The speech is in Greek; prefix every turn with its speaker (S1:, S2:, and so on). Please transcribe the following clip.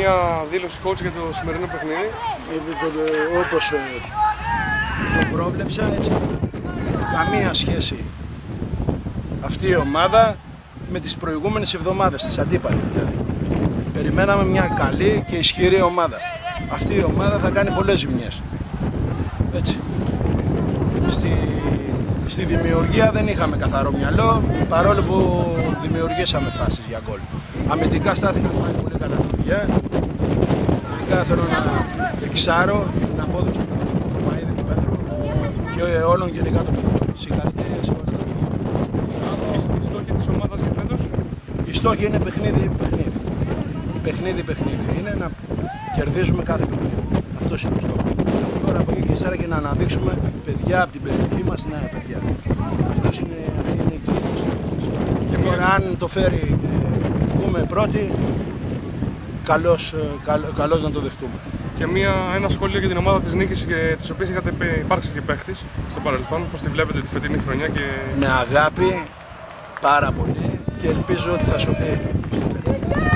S1: μία δήλωση coach για το σημερινό παιχνίδι.
S2: Ε, όπως ε, το πρόβλεψα, έτσι καμία σχέση αυτή η ομάδα με τις προηγούμενες εβδομάδες, τις αντίπαλες δηλαδή. Περιμέναμε μια καλή και ισχυρή ομάδα. Αυτή η ομάδα θα κάνει πολλές ζημιές. Έτσι. Στη, στη δημιουργία δεν είχαμε καθαρό μυαλό, παρόλο που δημιουργήσαμε φάσεις για γκολ. Αμυντικά στάθηκαν πάλι πολύ καλά τα παιδιά. Ειδικά θέλω να εξάρω την απόδοση του Φωμαίδη του Πέτρου και όλων γενικά των παιδιών. Συγχαρητήρια σε όλα τα παιδιά.
S1: Οι στόχοι της ομάδας για φέτος;
S2: Η στόχη είναι παιχνίδι, παιχνίδι. Παιχνίδι, παιχνίδι. Είναι να κερδίζουμε κάθε παιχνίδι. Αυτός είναι ο στόχος. Τώρα από εκεί και ύστερα και να αναδείξουμε παιδιά από την περιοχή μας νέα παιδιά. Αυτός είναι, αυτή είναι η κυρία Και τώρα αν το φέρει και βγούμε πρώτοι, καλώς, ε, καλ- καλώς να το δεχτούμε.
S1: Και μία, ένα σχόλιο για την ομάδα της Νίκης και τις οποίες είχατε πε- υπάρξει και παίχτης στο παρελθόν. Πώς τη βλέπετε τη φετινή χρονιά και
S2: Με αγάπη πάρα πολύ και ελπίζω ότι θα σωθεί.
S1: ευχαριστούμε πάρα πολύ.